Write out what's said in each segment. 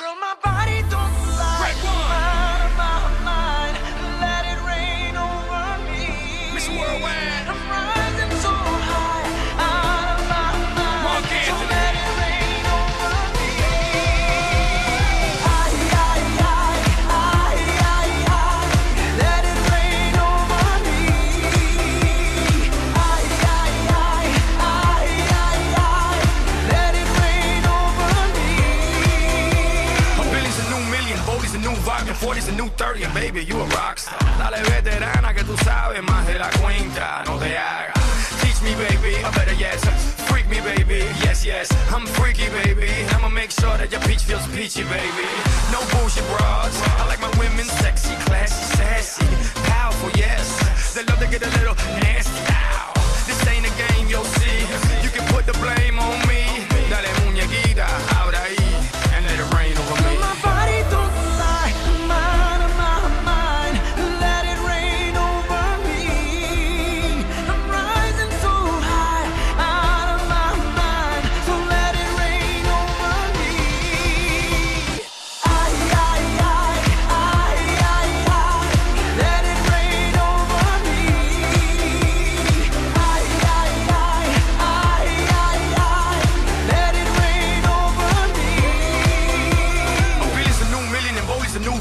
Girl, my body don't lie. Out of my mind, let it rain over me. Mr. Worldwide. New 40's a new 30, and baby, you a rockstar. Dale veterana que tú sabes más de la cuenta, no te hagas. Teach me, baby, or better yes, freak me, baby, yes, yes. I'm freaky, baby, I'ma make sure that your peach feels peachy, baby. No bullshit bras,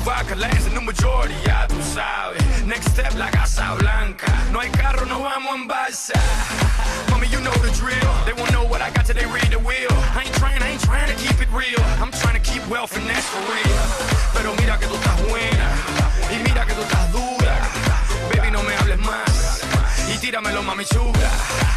vodka, Lance a new majority, ya tú sabes. Next step, la Casa Blanca. No hay carro, no vamos en balsa. Mommy, you know the drill. They won't know what I got till they read the wheel. I ain't trying, I ain't trying to keep it real. I'm trying to keep wealth and that's for real. Pero mira que tú estás buena. Y mira que tú estás dura. Baby, no me hables más. Y tíramelo, mami chula.